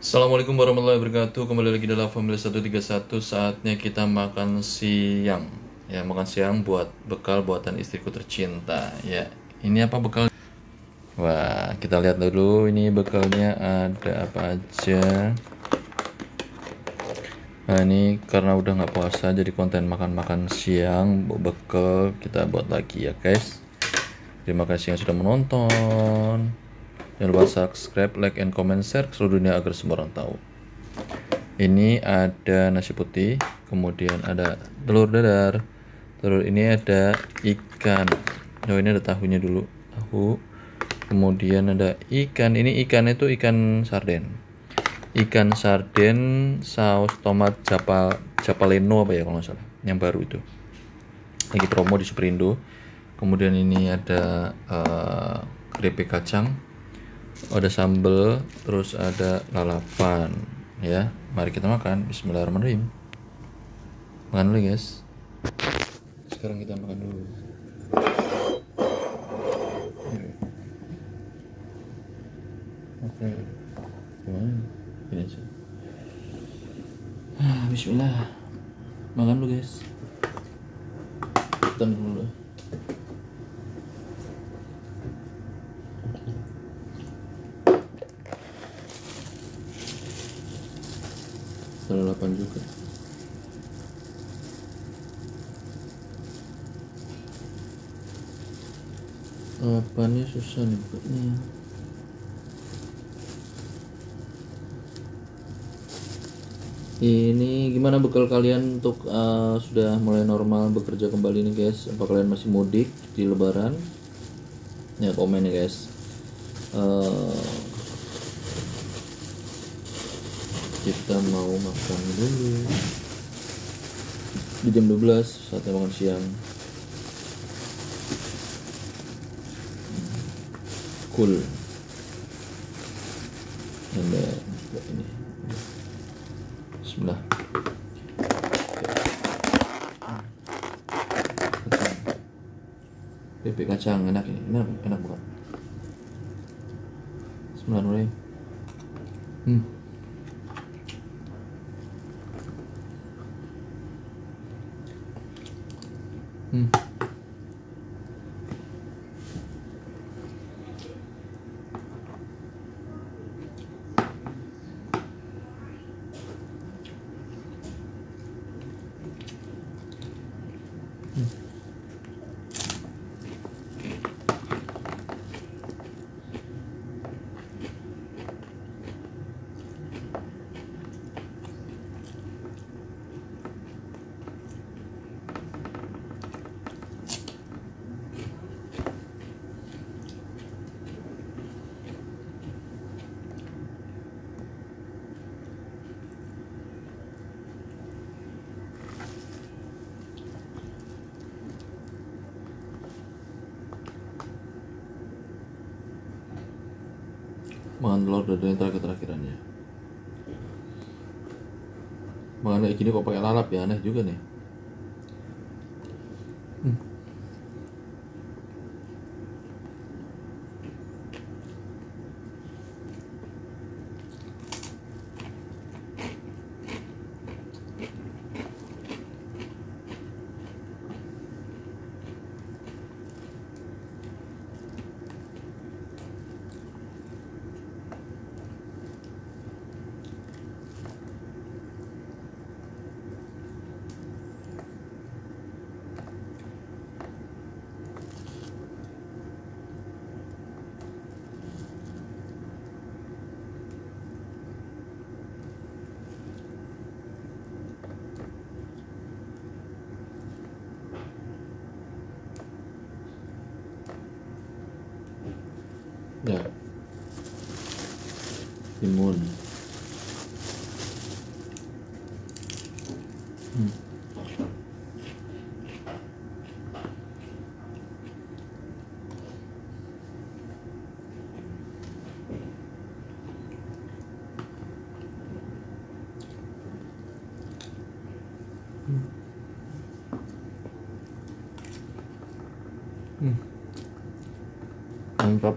Assalamualaikum warahmatullahi wabarakatuh. Kembali lagi dalam Family 131 Saatnya kita makan siang. Ya makan siang buat bekal buatan istriku tercinta. Ya ini apa bekal? Wah kita lihat dulu Ini bekalnya ada apa aja. Nah ini karena udah nggak puasa Jadi konten makan-makan siang Bekal kita buat lagi ya guys. Terima kasih yang sudah menonton Jangan lupa subscribe, like, and comment, share ke seluruh dunia agar semua orang tahu. Ini ada nasi putih, kemudian ada telur dadar, telur ini ada ikan. Oh ini ada tahunya dulu, tahu. Kemudian ada ikan, ini ikan itu ikan sarden. Ikan sarden saus tomat japal japaleno apa ya kalau nggak salah, yang baru itu. Lagi promo di Superindo. Kemudian ini ada uh, keripik kacang, ada sambal terus ada lalapan ya. Mari kita makan. Bismillahirrahmanirrahim. Makan dulu guys. Sekarang kita makan dulu. Oke. Ah, Bismillah. Makan dulu guys. Kita dulu lalapan juga. Lalapannya susah nih bukanya ini. Gimana bekal kalian untuk uh, sudah mulai normal bekerja kembali nih guys? Apa kalian masih mudik di lebaran? Ya komen ya guys. Uh, kita mau makan dulu. Di jam 12 saatnya makan siang. Cool. Ada ini. Bismillah. Bebek kacang enak ini. Enak enak bukan Bismillahirrahmanirrahim. Hmm Hmm. Makan telur yang terakhir terakhirannya makan kayak gini kok pakai lalap ya aneh juga nih ya timun hmm. Hmm. mantap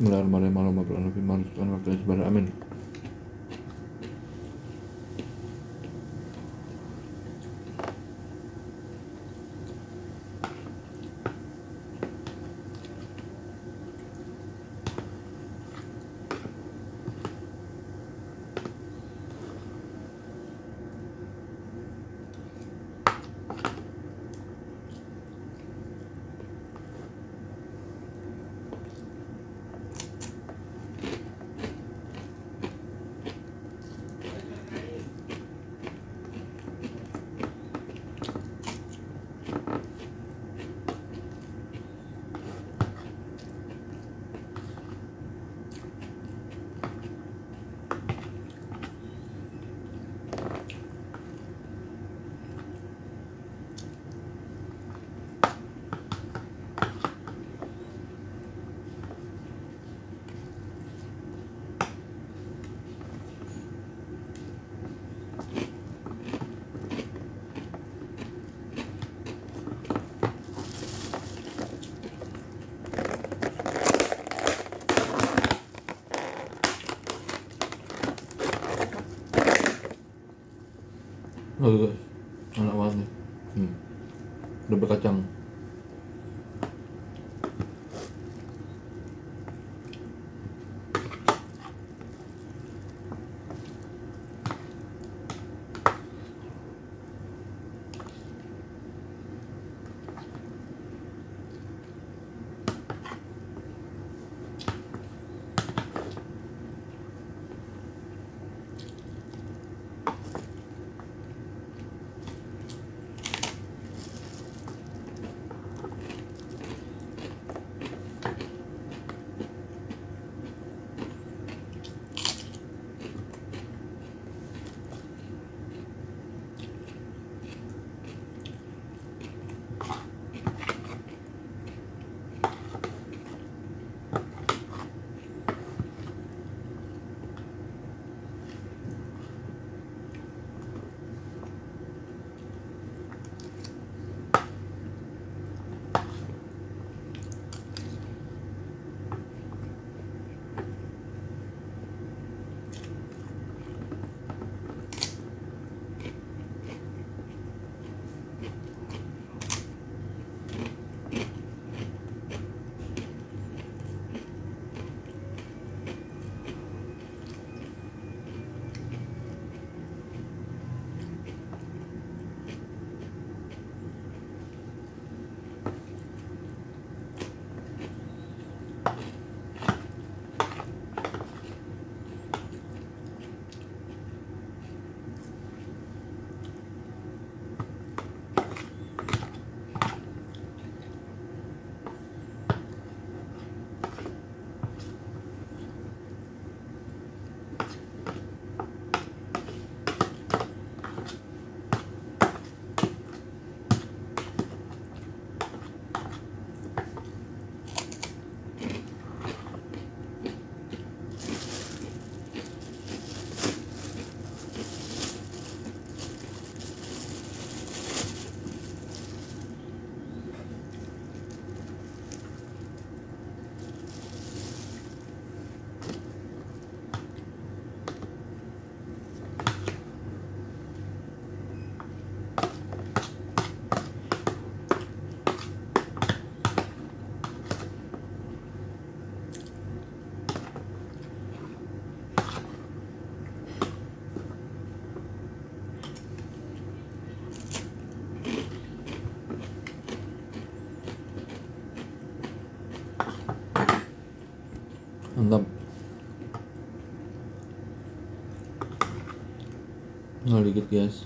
Bismillahirrahmanirrahim. Amin. Oh guys, enak banget nih. Hmm. Udah berkacang. Mantap. Tinggal dikit guys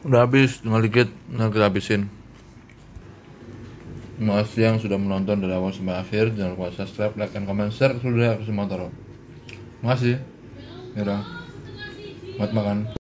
udah habis tinggal dikit tinggal kita habisin Terima kasih yang sudah menonton dari awal sampai akhir. Jangan lupa subscribe, like, dan comment, share seluruh ke semua Terima kasih. Ya. Buat makan.